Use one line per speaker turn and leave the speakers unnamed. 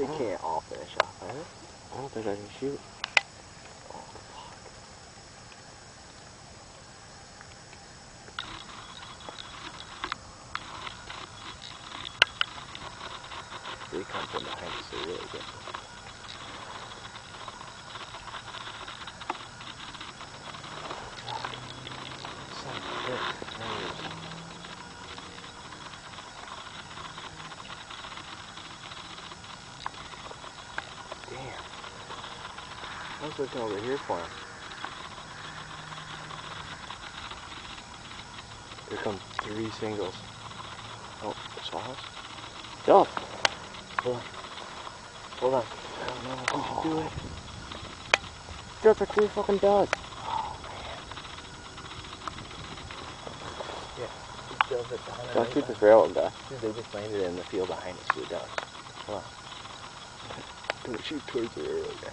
They
Oh.
can't all finish off, right?
I don't think I can shoot.
Oh. They come from behind us, they really get Son of a bitch. There he is. Damn. I was looking over here for him. Here come three singles. Oh, saw us?
Stop.
Hold on. Hold on. I don't know if we should do it.
Drop for two fucking dogs.
Oh. Yeah. He does it down
Don't
right now.
us rail back.
Dude, they just landed in the field behind us. We're done. Come on. Don't shoot towards the arrow guy.